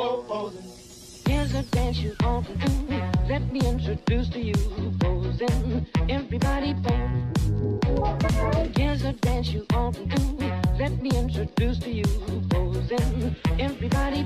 whoa. Here's a dance you all can do. Let me introduce to you Posin. Everybody pose. Here's a dance you all can do. Let me introduce to you Posin. Everybody